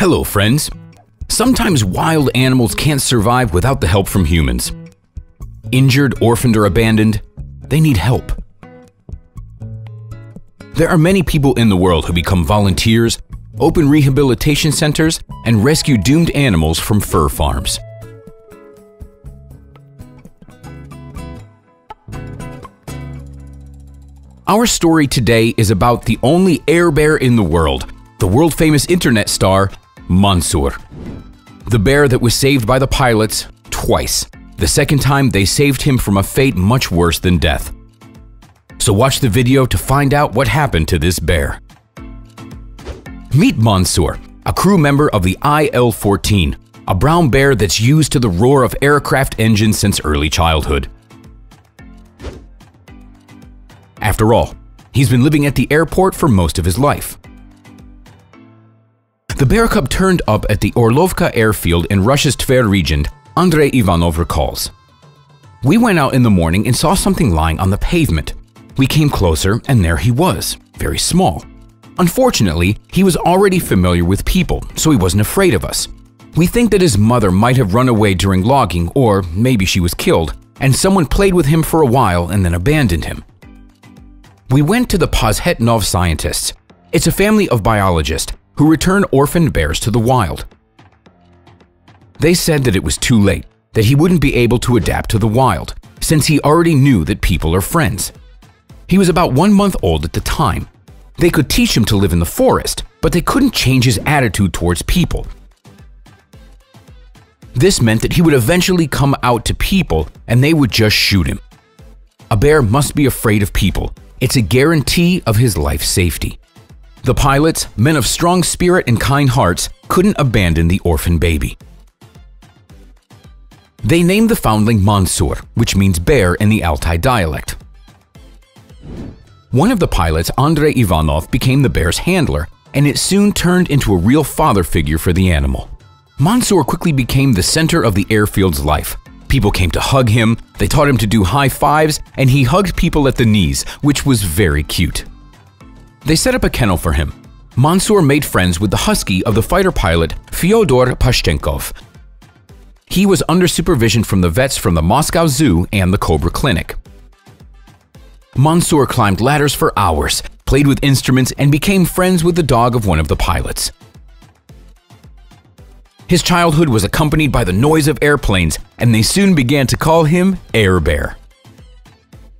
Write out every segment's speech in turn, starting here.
Hello, friends. Sometimes wild animals can't survive without the help from humans. Injured, orphaned, or abandoned, they need help. There are many people in the world who become volunteers, open rehabilitation centers, and rescue doomed animals from fur farms. Our story today is about the only air bear in the world, the world famous internet star, Mansur. The bear that was saved by the pilots twice. The second time, they saved him from a fate much worse than death. So watch the video to find out what happened to this bear. Meet Mansur, a crew member of the IL-14, a brown bear that's used to the roar of aircraft engines since early childhood. After all, he's been living at the airport for most of his life. The Bear Cub turned up at the Orlovka airfield in Russia's Tver region, Andrei Ivanov recalls. We went out in the morning and saw something lying on the pavement. We came closer and there he was, very small. Unfortunately, he was already familiar with people, so he wasn't afraid of us. We think that his mother might have run away during logging, or maybe she was killed, and someone played with him for a while and then abandoned him. We went to the Pazhetnov scientists. It's a family of biologists who return orphaned bears to the wild. They said that it was too late, that he wouldn't be able to adapt to the wild, since he already knew that people are friends. He was about one month old at the time. They could teach him to live in the forest, but they couldn't change his attitude towards people. This meant that he would eventually come out to people and they would just shoot him. A bear must be afraid of people, it's a guarantee of his life safety. The pilots, men of strong spirit and kind hearts, couldn't abandon the orphan baby. They named the foundling Mansur, which means bear in the Altai dialect. One of the pilots, Andrei Ivanov, became the bear's handler, and it soon turned into a real father figure for the animal. Mansur quickly became the center of the airfield's life, People came to hug him, they taught him to do high fives, and he hugged people at the knees, which was very cute. They set up a kennel for him. Mansur made friends with the husky of the fighter pilot Fyodor Pashchenkov. He was under supervision from the vets from the Moscow Zoo and the Cobra Clinic. Mansur climbed ladders for hours, played with instruments, and became friends with the dog of one of the pilots. His childhood was accompanied by the noise of airplanes, and they soon began to call him Air Bear.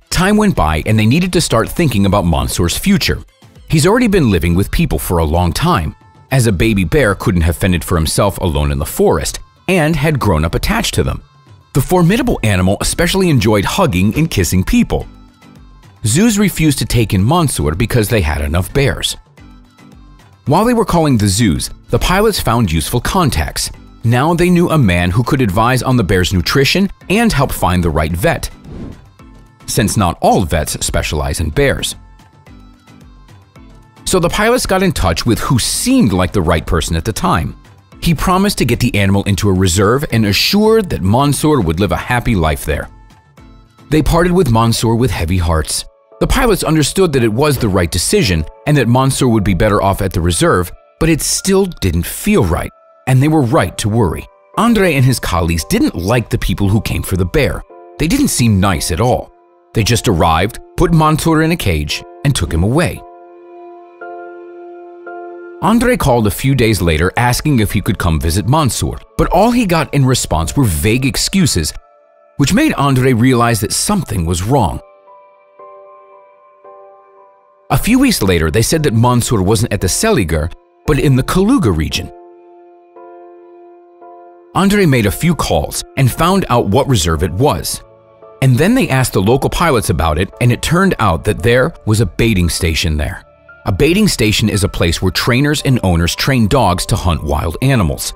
Time went by and they needed to start thinking about Mansur's future. He's already been living with people for a long time, as a baby bear couldn't have fended for himself alone in the forest, and had grown up attached to them. The formidable animal especially enjoyed hugging and kissing people. Zoos refused to take in Mansur because they had enough bears. While they were calling the zoos, the pilots found useful contacts. Now they knew a man who could advise on the bear's nutrition and help find the right vet, since not all vets specialize in bears. So the pilots got in touch with who seemed like the right person at the time. He promised to get the animal into a reserve and assured that Mansur would live a happy life there. They parted with Mansur with heavy hearts. The pilots understood that it was the right decision and that Mansur would be better off at the reserve, but it still didn't feel right, and they were right to worry. Andre and his colleagues didn't like the people who came for the bear. They didn't seem nice at all. They just arrived, put Mansur in a cage, and took him away. Andre called a few days later asking if he could come visit Mansur, but all he got in response were vague excuses, which made Andre realize that something was wrong. A few weeks later, they said that Mansur wasn't at the Seliger, but in the Kaluga region. Andre made a few calls and found out what reserve it was. And then they asked the local pilots about it, and it turned out that there was a baiting station there. A baiting station is a place where trainers and owners train dogs to hunt wild animals.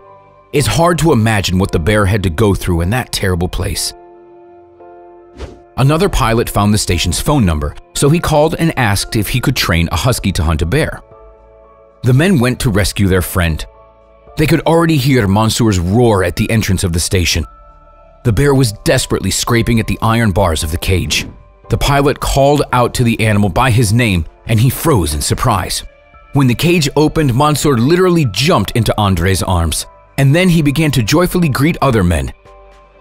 It's hard to imagine what the bear had to go through in that terrible place. Another pilot found the station's phone number, so he called and asked if he could train a husky to hunt a bear. The men went to rescue their friend. They could already hear Mansur's roar at the entrance of the station. The bear was desperately scraping at the iron bars of the cage. The pilot called out to the animal by his name and he froze in surprise. When the cage opened, Mansur literally jumped into Andre's arms, and then he began to joyfully greet other men,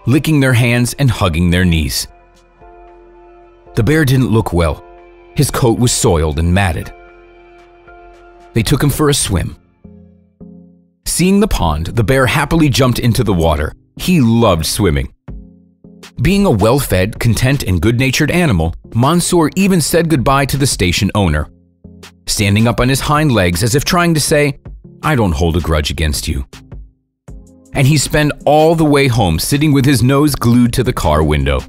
licking their hands and hugging their knees. The bear didn't look well. His coat was soiled and matted. They took him for a swim. Seeing the pond, the bear happily jumped into the water. He loved swimming. Being a well fed, content, and good natured animal, Mansur even said goodbye to the station owner, standing up on his hind legs as if trying to say, I don't hold a grudge against you. And he spent all the way home sitting with his nose glued to the car window.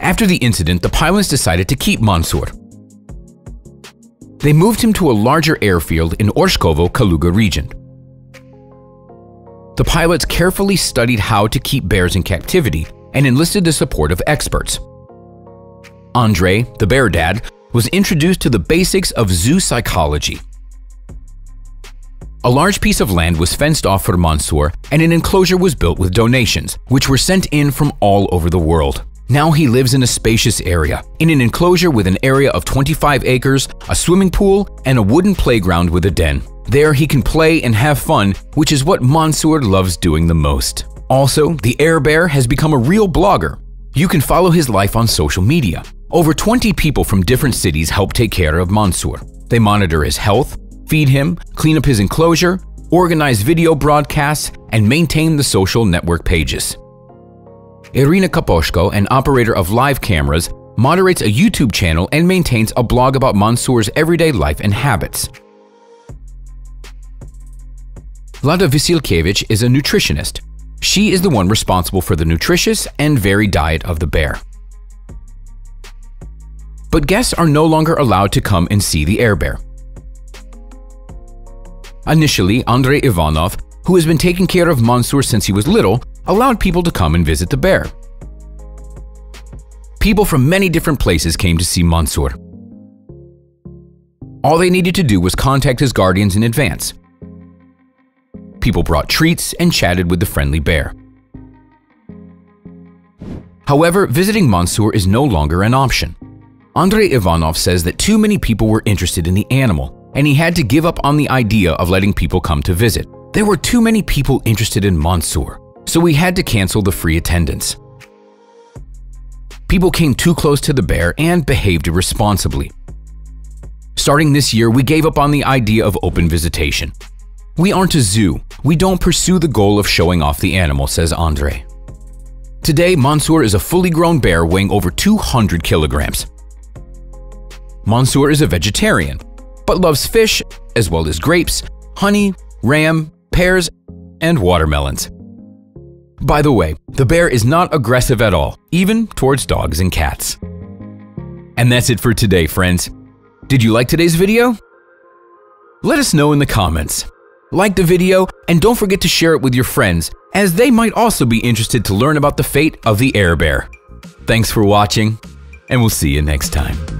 After the incident, the pilots decided to keep Mansur. They moved him to a larger airfield in Oreshkovo, Kaluga region. The pilots carefully studied how to keep bears in captivity and enlisted the support of experts. Andre, the bear dad, was introduced to the basics of zoo psychology. A large piece of land was fenced off for Mansur, and an enclosure was built with donations, which were sent in from all over the world. Now he lives in a spacious area, in an enclosure with an area of 25 acres, a swimming pool, and a wooden playground with a den. There he can play and have fun, which is what Mansur loves doing the most. Also, the Air Bear has become a real blogger. You can follow his life on social media. Over 20 people from different cities help take care of Mansur. They monitor his health, feed him, clean up his enclosure, organize video broadcasts, and maintain the social network pages. Irina Kaposhko, an operator of live cameras, moderates a YouTube channel and maintains a blog about Mansur's everyday life and habits. Lada Visilkevich is a nutritionist. She is the one responsible for the nutritious and varied diet of the bear. But guests are no longer allowed to come and see the air bear. Initially, Andrei Ivanov, who has been taking care of Mansur since he was little, allowed people to come and visit the bear. People from many different places came to see Mansur. All they needed to do was contact his guardians in advance, people brought treats and chatted with the friendly bear. However, visiting Mansur is no longer an option. Andrei Ivanov says that too many people were interested in the animal, and he had to give up on the idea of letting people come to visit. There were too many people interested in Mansur, so we had to cancel the free attendance. People came too close to the bear and behaved irresponsibly. Starting this year, we gave up on the idea of open visitation. We aren't a zoo. We don't pursue the goal of showing off the animal, says Andre. Today, Mansur is a fully grown bear weighing over 200 kilograms. Mansur is a vegetarian, but loves fish as well as grapes, honey, ram, pears, and watermelons. By the way, the bear is not aggressive at all, even towards dogs and cats. And that's it for today, friends. Did you like today's video? Let us know in the comments like the video, and don't forget to share it with your friends, as they might also be interested to learn about the fate of the air bear. Thanks for watching, and we'll see you next time.